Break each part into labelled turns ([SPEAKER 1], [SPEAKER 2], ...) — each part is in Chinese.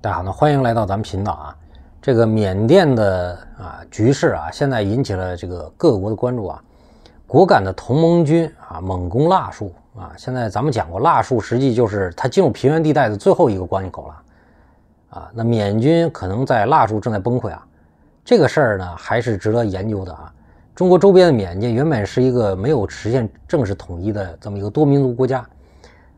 [SPEAKER 1] 大家好，那欢迎来到咱们频道啊。这个缅甸的啊局势啊，现在引起了这个各国的关注啊。果敢的同盟军啊猛攻腊戍啊，现在咱们讲过，腊戍实际就是它进入平原地带的最后一个关口了啊。那缅军可能在腊戍正在崩溃啊，这个事儿呢还是值得研究的啊。中国周边的缅甸原本是一个没有实现正式统一的这么一个多民族国家。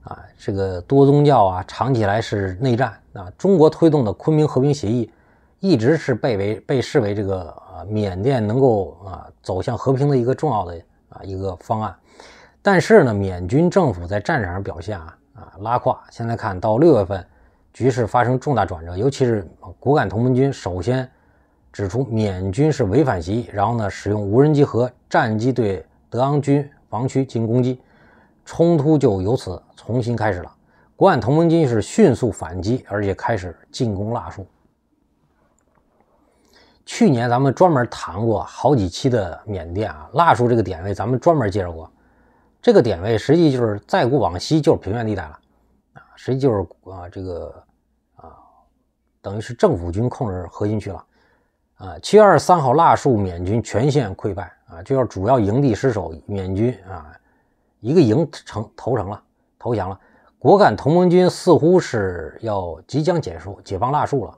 [SPEAKER 1] 啊，这个多宗教啊，长期以来是内战啊。中国推动的昆明和平协议，一直是被为被视为这个啊缅甸能够啊走向和平的一个重要的啊一个方案。但是呢，缅军政府在战场上表现啊啊拉胯。现在看到六月份，局势发生重大转折，尤其是果敢同盟军首先指出缅军是违反协议，然后呢使用无人机和战机对德昂军防区进行攻击。冲突就由此重新开始了。国安同盟军是迅速反击，而且开始进攻腊戍。去年咱们专门谈过好几期的缅甸啊，腊戍这个点位咱们专门介绍过。这个点位实际就是再过往西就是平原地带了啊，实际就是啊这个啊等于是政府军控制核心区了啊。七月二十三号，腊戍缅军全线溃败啊，就要主要营地失守，缅军啊。一个营成投诚了，投降了。果敢同盟军似乎是要即将结束解放腊戍了。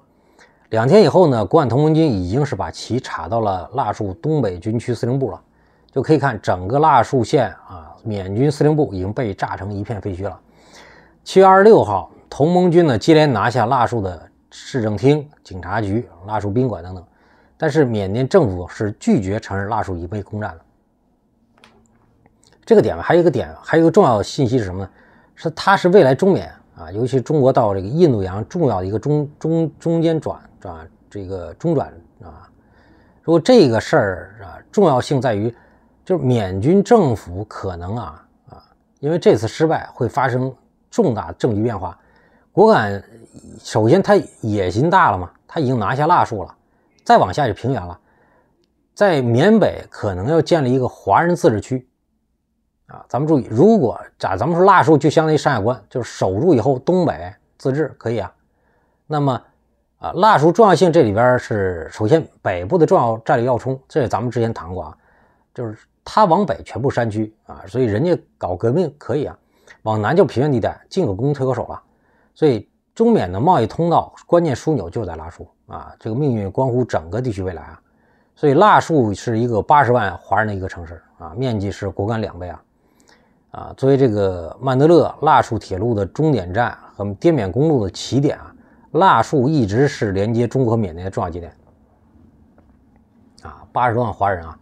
[SPEAKER 1] 两天以后呢，果敢同盟军已经是把旗插到了腊戍东北军区司令部了。就可以看整个腊戍县啊，缅军司令部已经被炸成一片废墟了。七月二十六号，同盟军呢接连拿下腊戍的市政厅、警察局、腊戍宾馆等等，但是缅甸政府是拒绝承认腊戍已被攻占的。这个点还有一个点，还有一个重要的信息是什么呢？是它是未来中缅啊，尤其中国到这个印度洋重要的一个中中中间转转这个中转啊。如果这个事儿啊重要性在于，就是缅军政府可能啊啊，因为这次失败会发生重大政局变化。果敢首先他野心大了嘛，他已经拿下腊戍了，再往下就平原了，在缅北可能要建立一个华人自治区。啊，咱们注意，如果咋咱们说腊戍就相当于山海关，就是守住以后东北自治可以啊。那么啊，腊戍重要性这里边是首先北部的重要战略要冲，这咱们之前谈过啊，就是它往北全部山区啊，所以人家搞革命可以啊。往南就平原地带，进可攻退可守了。所以中缅的贸易通道关键枢纽就在腊戍啊，这个命运关乎整个地区未来啊。所以腊戍是一个八十万华人的一个城市啊，面积是果敢两倍啊。啊，作为这个曼德勒腊戍铁路的终点站和滇缅公路的起点啊，腊戍一直是连接中国和缅甸的重要节点。啊，八十多万华人啊，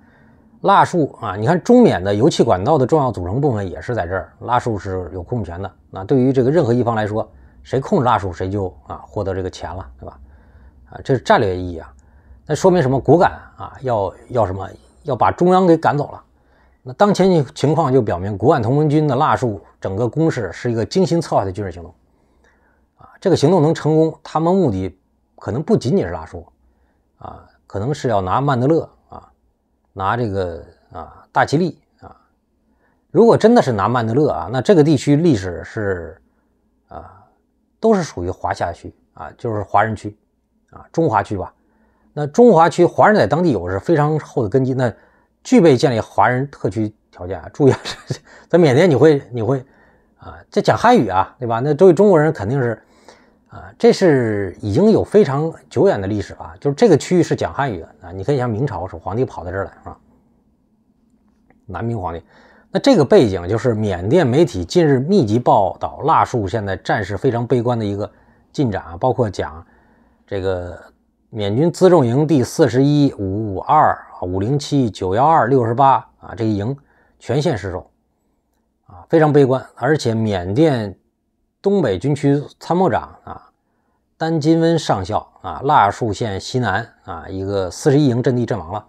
[SPEAKER 1] 腊戍啊，你看中缅的油气管道的重要组成部分也是在这儿，腊戍是有控制权的。那对于这个任何一方来说，谁控制腊戍，谁就啊获得这个钱了，对吧？啊，这是战略意义啊。那说明什么？果敢啊，要要什么？要把中央给赶走了。那当前情况就表明，国安同盟军的腊戍整个攻势是一个精心策划的军事行动，啊，这个行动能成功，他们目的可能不仅仅是腊戍，啊，可能是要拿曼德勒啊，拿这个啊大吉力啊。如果真的是拿曼德勒啊，那这个地区历史是啊，都是属于华夏区啊，就是华人区啊，中华区吧。那中华区华人在当地有着非常厚的根基，那。具备建立华人特区条件啊！注意啊，在缅甸你会你会啊，这讲汉语啊，对吧？那作为中国人肯定是啊，这是已经有非常久远的历史了。就是这个区域是讲汉语的啊。你可以像明朝时候皇帝跑到这儿来是吧？南明皇帝。那这个背景就是缅甸媒体近日密集报道腊戍现在战事非常悲观的一个进展啊，包括讲这个缅军辎重营第四十一五五二。五零七九幺二六十八啊，这一营全线失守啊，非常悲观。而且缅甸东北军区参谋长啊，丹金温上校啊，腊戍县西南啊一个四十一营阵地阵亡了，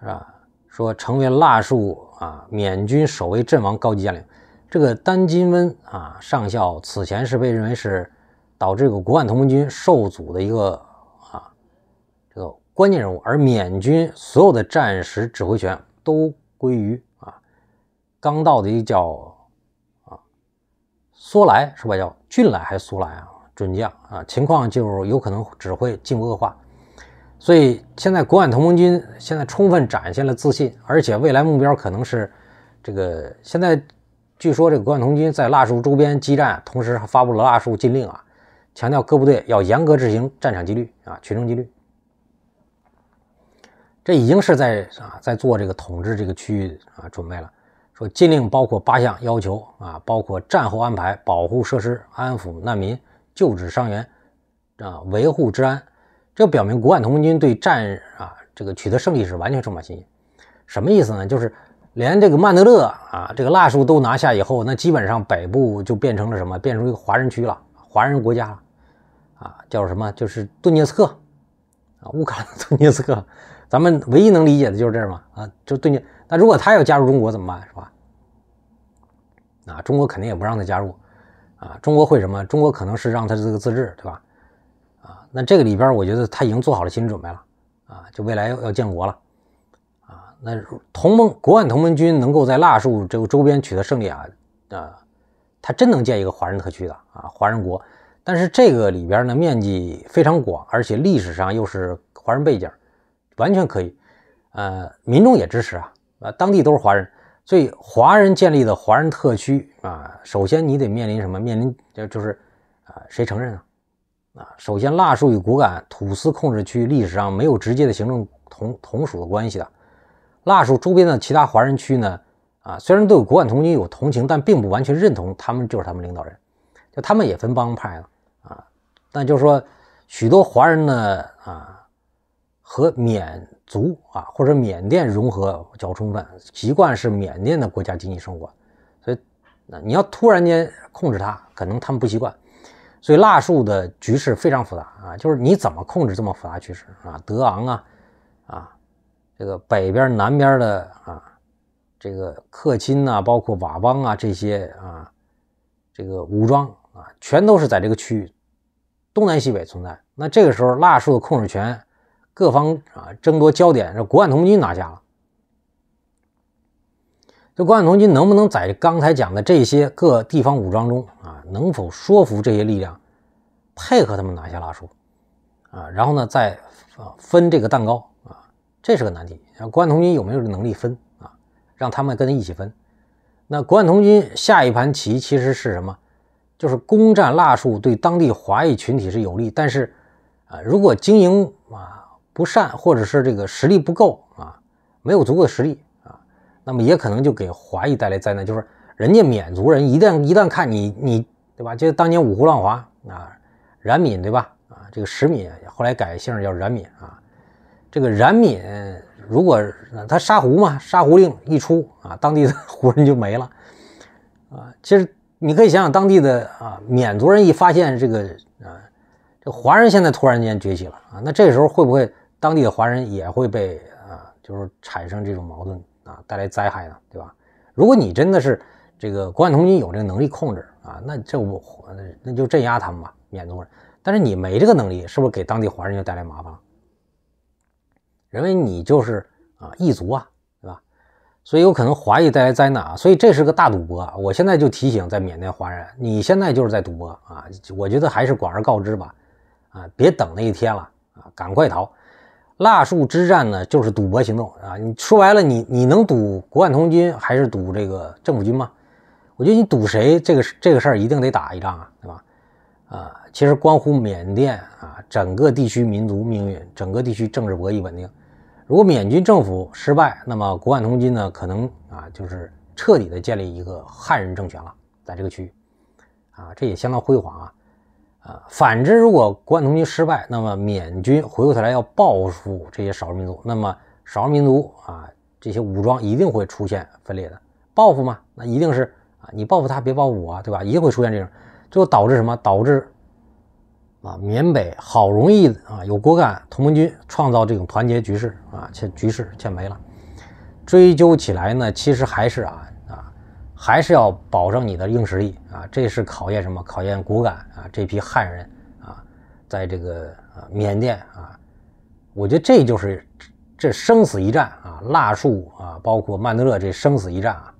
[SPEAKER 1] 是吧？说成为腊戍啊缅军首位阵亡高级将领。这个丹金温啊上校此前是被认为是导致这个国安同盟军受阻的一个。关键人物，而缅军所有的战时指挥权都归于啊刚到的一个叫啊苏莱是吧？叫俊来还是苏来啊？准将啊，情况就有可能只会进一步恶化。所以现在国安同盟军现在充分展现了自信，而且未来目标可能是这个。现在据说这个国安同盟军在腊戍周边激战，同时还发布了腊戍禁令啊，强调各部队要严格执行战场纪律啊，群众纪律。这已经是在啊，在做这个统治这个区域啊准备了。说禁令包括八项要求啊，包括战后安排、保护设施、安抚难民、救治伤员啊、维护治安。这表明国安同盟军对战啊这个取得胜利是完全充满信心。什么意思呢？就是连这个曼德勒啊这个腊戍都拿下以后，那基本上北部就变成了什么？变成一个华人区了，华人国家了啊，叫什么？就是顿涅茨克啊，乌克兰顿涅茨克。咱们唯一能理解的就是这儿嘛，啊，就对你。那如果他要加入中国怎么办，是吧？啊，中国肯定也不让他加入，啊，中国会什么？中国可能是让他这个自治，对吧？啊，那这个里边，我觉得他已经做好了心理准备了，啊，就未来要要建国了，啊，那同盟国外同盟军能够在腊戍这个周边取得胜利啊，啊，他真能建一个华人特区的啊，华人国。但是这个里边呢，面积非常广，而且历史上又是华人背景。完全可以，呃，民众也支持啊，啊，当地都是华人，所以华人建立的华人特区啊，首先你得面临什么？面临就就是啊，谁承认啊？啊，首先腊戍与果敢土司控制区历史上没有直接的行政同同属的关系的，腊戍周边的其他华人区呢，啊，虽然对果敢同军有同情，但并不完全认同他们就是他们领导人，就他们也分帮派了啊，但就是说许多华人呢，啊。和缅族啊，或者缅甸融合较充分，习惯是缅甸的国家经济生活，所以那你要突然间控制它，可能他们不习惯。所以腊戍的局势非常复杂啊，就是你怎么控制这么复杂局势啊？德昂啊，啊，这个北边、南边的啊，这个克钦呐，包括佤邦啊这些啊，这个武装啊，全都是在这个区域东南西北存在。那这个时候腊戍的控制权。各方啊争夺焦点，这国安同军拿下了。这国安同军能不能在刚才讲的这些各地方武装中啊，能否说服这些力量配合他们拿下腊戍啊？然后呢，再分这个蛋糕啊，这是个难题。国安同军有没有能力分啊？让他们跟他一起分？那国安同军下一盘棋其实是什么？就是攻占腊戍对当地华裔群体是有利，但是啊，如果经营啊。不善，或者是这个实力不够啊，没有足够的实力啊，那么也可能就给华裔带来灾难。就是人家缅族人一旦一旦看你你对吧？就当年五胡乱华啊，冉闵对吧？啊，这个石闵后来改姓叫冉闵啊。这个冉闵如果他杀胡嘛，杀胡令一出啊，当地的 胡人就没了啊。其实你可以想想，当地的啊缅族人一发现这个啊，这华人现在突然间崛起了啊，那这时候会不会？当地的华人也会被啊，就是产生这种矛盾啊，带来灾害的，对吧？如果你真的是这个国安同军有这个能力控制啊，那这我那就镇压他们吧，缅族人。但是你没这个能力，是不是给当地华人就带来麻烦了？认为你就是啊异族啊，对吧？所以有可能华裔带来灾难啊，所以这是个大赌博啊。我现在就提醒在缅甸华人，你现在就是在赌博啊。我觉得还是广而告之吧，啊，别等那一天了啊，赶快逃。腊戍之战呢，就是赌博行动啊！你说白了，你你能赌国安通军还是赌这个政府军吗？我觉得你赌谁，这个这个事儿一定得打一仗啊，对吧？啊，其实关乎缅甸啊整个地区民族命运，整个地区政治博弈稳定。如果缅军政府失败，那么国安通军呢，可能啊就是彻底的建立一个汉人政权了，在这个区域啊，这也相当辉煌啊。啊，反之，如果国安同盟军失败，那么缅军回过头来要报复这些少数民族，那么少数民族啊，这些武装一定会出现分裂的报复嘛？那一定是啊，你报复他，别报复我，对吧？一定会出现这种，最后导致什么？导致啊，缅北好容易啊有果敢同盟军创造这种团结局势啊，却局势却没了。追究起来呢，其实还是啊。还是要保证你的硬实力啊！这是考验什么？考验骨感啊！这批汉人啊，在这个啊缅甸啊，我觉得这就是这生死一战啊！腊戍啊，包括曼德勒这生死一战啊！